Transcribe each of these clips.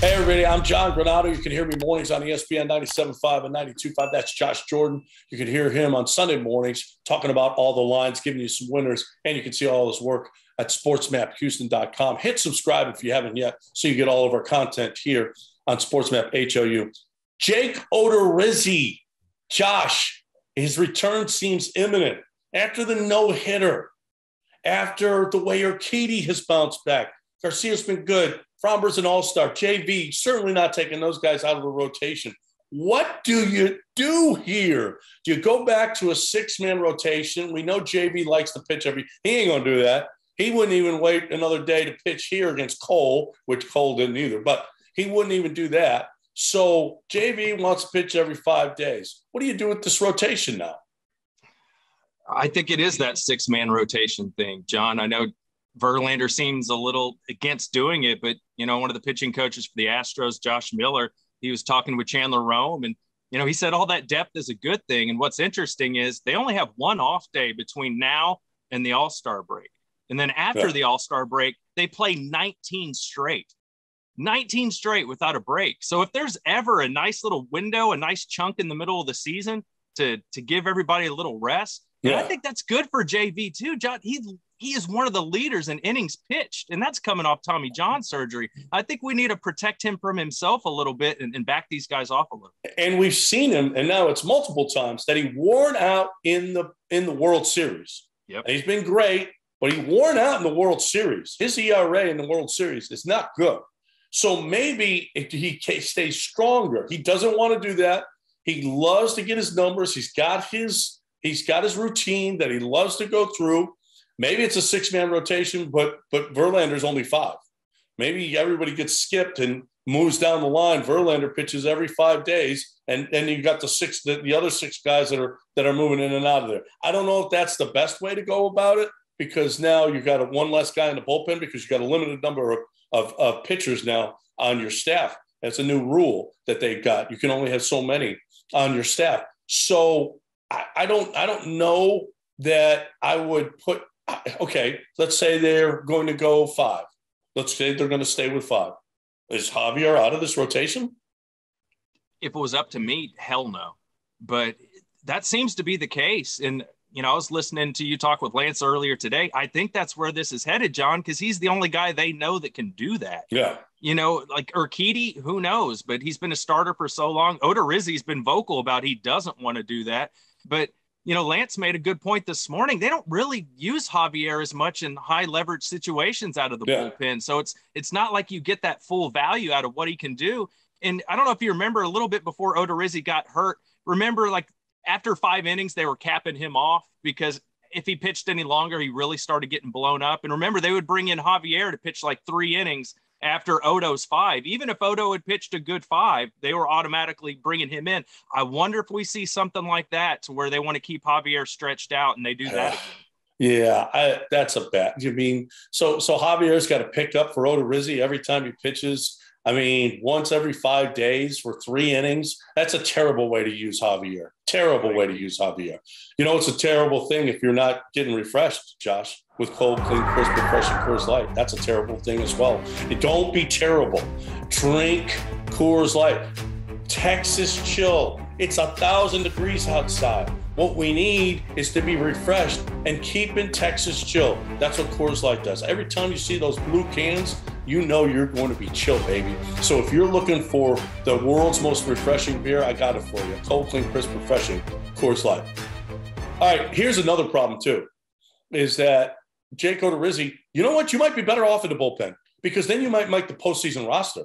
Hey, everybody, I'm John Granato. You can hear me mornings on ESPN 97.5 and 92.5. That's Josh Jordan. You can hear him on Sunday mornings talking about all the lines, giving you some winners, and you can see all his work at sportsmaphouston.com. Hit subscribe if you haven't yet so you get all of our content here on SportsMap HOU. Jake Odorizzi, Josh, his return seems imminent after the no hitter, after the way Urquidy has bounced back. Garcia's been good. Framber's an all star. JV, certainly not taking those guys out of the rotation. What do you do here? Do you go back to a six man rotation? We know JV likes to pitch every, he ain't going to do that. He wouldn't even wait another day to pitch here against Cole, which Cole didn't either, but he wouldn't even do that. So JV wants to pitch every five days. What do you do with this rotation now? I think it is that six man rotation thing, John. I know Verlander seems a little against doing it, but you know, one of the pitching coaches for the Astros, Josh Miller, he was talking with Chandler Rome, and you know, he said all that depth is a good thing. And what's interesting is they only have one off day between now and the All Star break, and then after yeah. the All Star break, they play 19 straight. 19 straight without a break. So if there's ever a nice little window, a nice chunk in the middle of the season to to give everybody a little rest, yeah. I think that's good for JV too. John, he he is one of the leaders in innings pitched, and that's coming off Tommy John surgery. I think we need to protect him from himself a little bit and, and back these guys off a little. And we've seen him, and now it's multiple times that he worn out in the in the World Series. Yep. And he's been great, but he worn out in the World Series. His ERA in the World Series is not good. So maybe if he stays stronger. He doesn't want to do that. He loves to get his numbers. He's got his he's got his routine that he loves to go through. Maybe it's a six man rotation, but but Verlander's only five. Maybe everybody gets skipped and moves down the line. Verlander pitches every five days, and then you've got the six the, the other six guys that are that are moving in and out of there. I don't know if that's the best way to go about it because now you've got a, one less guy in the bullpen because you've got a limited number of, of, of pitchers now on your staff. That's a new rule that they've got. You can only have so many on your staff. So I, I don't I don't know that I would put okay, let's say they're going to go five. Let's say they're going to stay with five. Is Javier out of this rotation? If it was up to me, hell no. But that seems to be the case. And, you know, I was listening to you talk with Lance earlier today. I think that's where this is headed, John, because he's the only guy they know that can do that. Yeah. You know, like Urquidy, who knows? But he's been a starter for so long. Odorizzi's been vocal about he doesn't want to do that. But you know, Lance made a good point this morning. They don't really use Javier as much in high leverage situations out of the yeah. bullpen. So it's it's not like you get that full value out of what he can do. And I don't know if you remember a little bit before Odorizzi got hurt. Remember, like after five innings, they were capping him off because if he pitched any longer, he really started getting blown up. And remember, they would bring in Javier to pitch like three innings after Odo's five. Even if Odo had pitched a good five, they were automatically bringing him in. I wonder if we see something like that to where they want to keep Javier stretched out and they do that. Yeah, I, that's a bet. You mean so? So Javier's got to pick up for Odo Odorizzi every time he pitches. I mean, once every five days for three innings. That's a terrible way to use Javier. Terrible way to use Javier. You know, it's a terrible thing if you're not getting refreshed, Josh with cold, clean, crisp, refreshing Coors Light. That's a terrible thing as well. Don't be terrible. Drink Coors Light. Texas chill. It's a thousand degrees outside. What we need is to be refreshed and keep in Texas chill. That's what Coors Light does. Every time you see those blue cans, you know you're going to be chill, baby. So if you're looking for the world's most refreshing beer, I got it for you. Cold, clean, crisp, refreshing Coors Light. All right, here's another problem too, is that Jake Odorizzi, you know what? You might be better off in the bullpen because then you might make the postseason roster.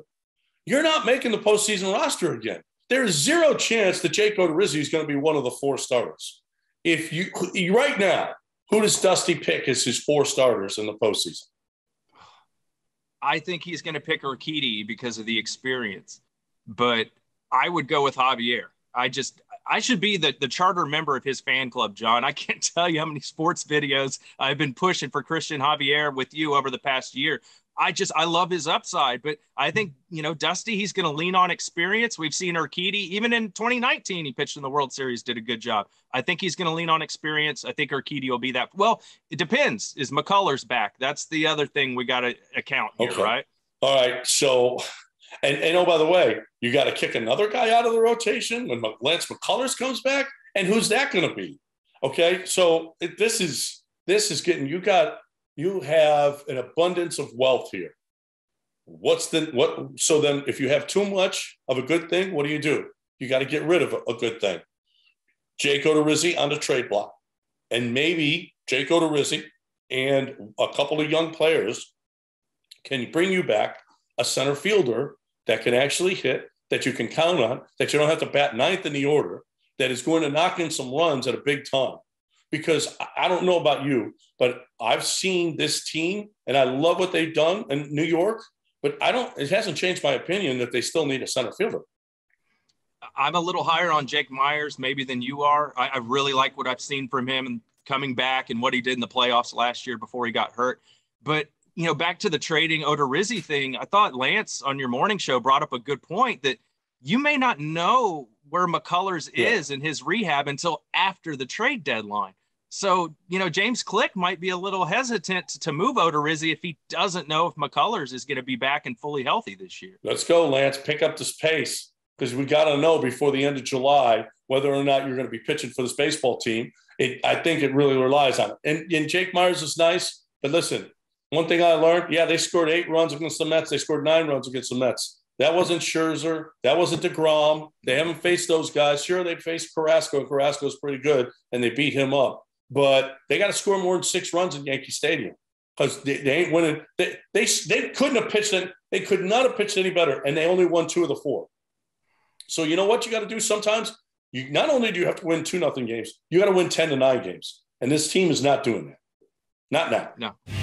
You're not making the postseason roster again. There's zero chance that Jake Odorizzi is going to be one of the four starters. If you right now, who does Dusty pick as his four starters in the postseason? I think he's going to pick Urquidy because of the experience, but I would go with Javier. I just I should be the, the charter member of his fan club, John. I can't tell you how many sports videos I've been pushing for Christian Javier with you over the past year. I just I love his upside, but I think you know Dusty he's going to lean on experience. We've seen Urquidy even in 2019 he pitched in the World Series, did a good job. I think he's going to lean on experience. I think Urquidy will be that. Well, it depends. Is McCullers back? That's the other thing we got to account here, okay. right? All right. So And, and oh, by the way, you got to kick another guy out of the rotation when Lance McCullers comes back. And who's that going to be? Okay, so it, this is this is getting you got you have an abundance of wealth here. What's the what? So then, if you have too much of a good thing, what do you do? You got to get rid of a, a good thing. Jake Odorizzi on the trade block, and maybe Jake Odorizzi and a couple of young players can bring you back a center fielder that can actually hit, that you can count on, that you don't have to bat ninth in the order, that is going to knock in some runs at a big time. Because I don't know about you, but I've seen this team and I love what they've done in New York, but I don't, it hasn't changed my opinion that they still need a center fielder. I'm a little higher on Jake Meyers maybe than you are. I, I really like what I've seen from him and coming back and what he did in the playoffs last year before he got hurt. But you know, back to the trading Odorizzi thing, I thought Lance on your morning show brought up a good point that you may not know where McCullers yeah. is in his rehab until after the trade deadline. So, you know, James Click might be a little hesitant to move Odorizzi if he doesn't know if McCullers is going to be back and fully healthy this year. Let's go, Lance. Pick up this pace because we got to know before the end of July whether or not you're going to be pitching for this baseball team. It, I think it really relies on it. And, and Jake Meyers is nice, but listen, one thing I learned, yeah, they scored eight runs against the Mets. They scored nine runs against the Mets. That wasn't Scherzer. That wasn't DeGrom. They haven't faced those guys. Sure, they faced Carrasco. Carrasco's pretty good, and they beat him up. But they got to score more than six runs in Yankee Stadium because they, they, ain't winning. They, they, they couldn't have pitched it. They could not have pitched any better, and they only won two of the four. So you know what you got to do sometimes? You not only do you have to win two nothing games, you got to win ten to nine games, and this team is not doing that. Not now. No.